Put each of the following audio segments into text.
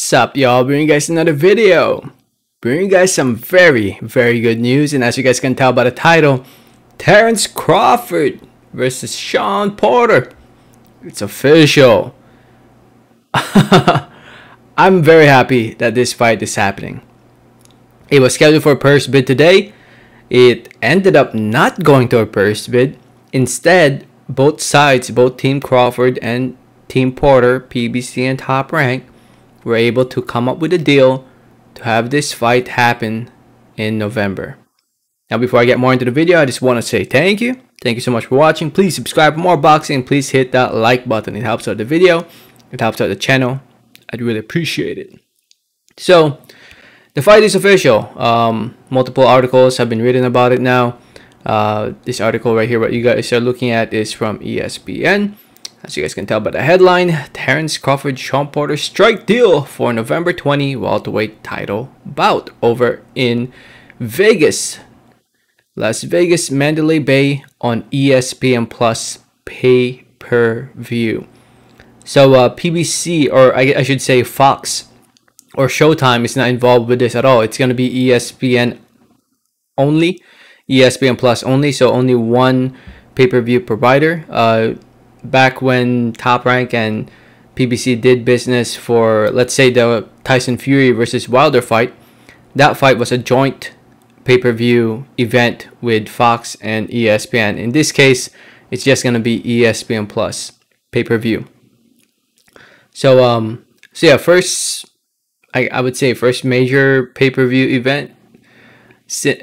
Sup y'all, bringing you guys another video. Bringing you guys some very, very good news. And as you guys can tell by the title, Terence Crawford versus Shawn Porter. It's official. I'm very happy that this fight is happening. It was scheduled for a purse bid today. It ended up not going to a purse bid. Instead, both sides, both Team Crawford and Team Porter, PBC and Top Rank, were able to come up with a deal to have this fight happen in November. Now, before I get more into the video, I just want to say thank you. Thank you so much for watching. Please subscribe for more boxing. Please hit that like button. It helps out the video. It helps out the channel. I'd really appreciate it. So, the fight is official. Um, multiple articles have been written about it now. Uh, this article right here, what you guys are looking at, is from ESPN. As you guys can tell by the headline, Terence Crawford Shawn Porter strike deal for November 20 welterweight title bout over in Vegas, Las Vegas, Mandalay Bay on ESPN Plus pay per view. So uh, PBC, or I, I should say Fox or Showtime, is not involved with this at all. It's going to be ESPN only, ESPN Plus only. So only one pay per view provider. Uh, back when Top Rank and PBC did business for, let's say, the Tyson Fury versus Wilder fight, that fight was a joint pay per view event with Fox and ESPN. In this case, it's just going to be ESPN Plus pay per view. So, um, so yeah, first, I, I would say, first major pay per view event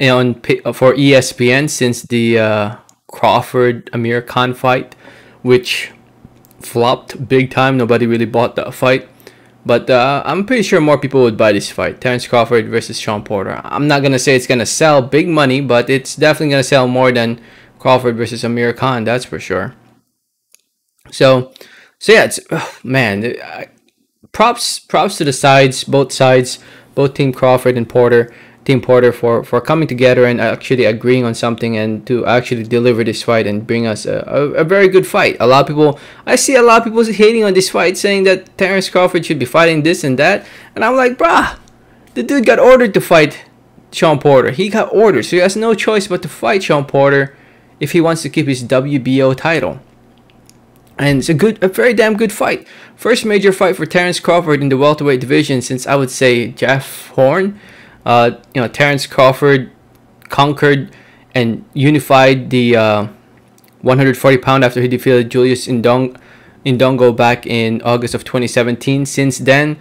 on for ESPN since the uh, Crawford Amir Khan fight which flopped big time. Nobody really bought that fight. But uh, I'm pretty sure more people would buy this fight. Terence Crawford versus Shawn Porter. I'm not going to say it's going to sell big money, but it's definitely going to sell more than Crawford versus Amir Khan. That's for sure. So, so yeah, it's, man, props, props to the sides, both sides, both Team Crawford and Porter. Team Porter for, for coming together and actually agreeing on something and to actually deliver this fight and bring us a, a, a, very good fight. A lot of people, I see a lot of people hating on this fight saying that Terence Crawford should be fighting this and that. And I'm like, brah, the dude got ordered to fight Shawn Porter. He got ordered, so he has no choice but to fight Shawn Porter if he wants to keep his WBO title. And it's a good, a very damn good fight. First major fight for Terence Crawford in the welterweight division since I would say Jeff Horn uh, you know, Terence Crawford conquered and unified the uh, 140 pound after he defeated Julius Indong Indongo back in August of 2017. Since then,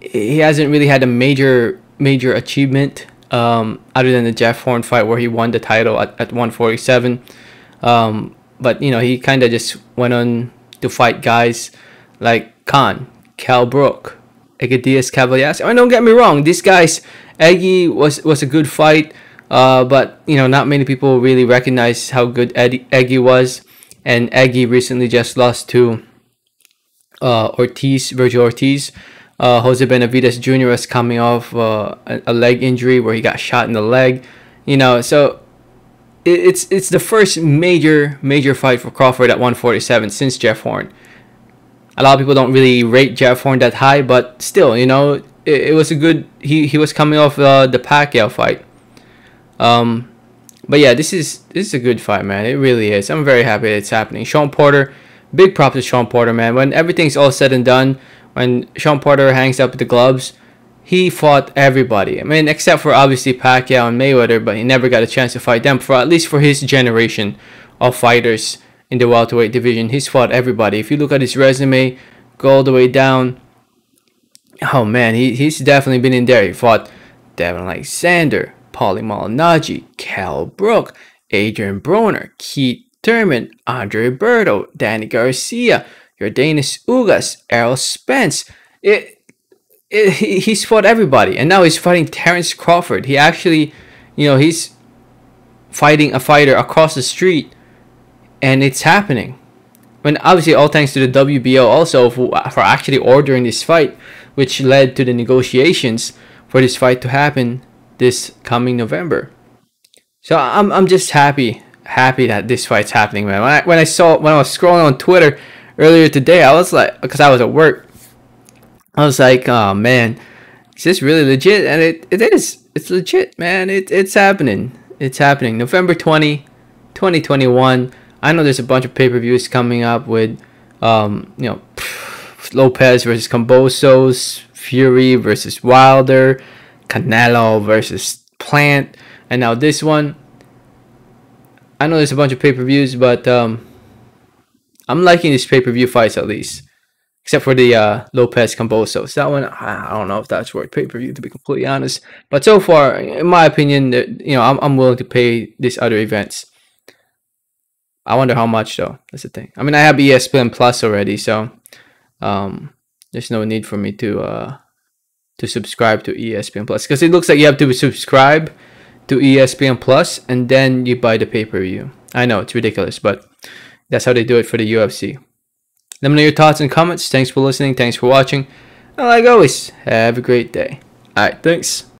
he hasn't really had a major major achievement um, other than the Jeff Horn fight where he won the title at, at 147. Um, but you know, he kind of just went on to fight guys like Khan, Kell Brook, Egidijus Kavaliauskas. Mean, don't get me wrong, these guys Eggy was was a good fight, uh, but you know not many people really recognize how good Eddie, Eggy was, and Eggy recently just lost to uh, Ortiz, Vergil Ortiz. Uh, Jose Benavidez Jr. was coming off uh, a, a, leg injury where he got shot in the leg, you know. So it, it's it's the first major major fight for Crawford at 147 since Jeff Horn. A lot of people don't really rate Jeff Horn that high, but still, you know, it, it was a good. He he was coming off uh, the Pacquiao fight. Um, but yeah, this is this is a good fight, man. It really is. I'm very happy it's happening. Shawn Porter, big props to Shawn Porter, man. When everything's all said and done, when Shawn Porter hangs up the gloves, he fought everybody. I mean, except for obviously Pacquiao and Mayweather, but he never got a chance to fight them. For at least for his generation of fighters in the welterweight division, he's fought everybody. If you look at his resume, go all the way down oh man, he, he's definitely been in there. He fought Devon Alexander, Paulie Malignaggi, Kell Brook, Adrian Broner, Keith Thurman, Andre Berto, Danny Garcia, Yordenis Ugas, Errol Spence. It, it, he's fought everybody, and now he's fighting Terence Crawford. He actually, you know, he's fighting a fighter across the street, and it's happening. When obviously all thanks to the WBO also for, for actually ordering this fight which led to the negotiations for this fight to happen this coming November. So I'm, I'm just happy happy that this fight's happening, man. When I, when I saw when I was scrolling on Twitter earlier today, I was like, because I was at work, I was like, oh man, is this really legit? And it, it is. It's legit, man. It, it's happening. It's happening. November 20, 2021. I know there's a bunch of pay per views coming up with, um, you know, Lopez versus Kambosos, Fury versus Wilder, Canelo versus Plant, and now this one. I know there's a bunch of pay per views, but um, I'm liking these pay per view fights at least, except for the uh, Lopez Kambosos. That one, I don't know if that's worth pay per view to be completely honest. But so far, in my opinion, you know, I'm I'm willing to pay these other events. I wonder how much though. That's the thing. I mean, I have ESPN Plus already, so um, there's no need for me to uh, to subscribe to ESPN Plus because it looks like you have to subscribe to ESPN Plus and then you buy the pay per view. I know it's ridiculous, but that's how they do it for the UFC. Let me know your thoughts and comments. Thanks for listening. Thanks for watching. And like always, have a great day. Alright, thanks.